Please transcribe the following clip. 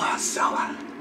worth selling.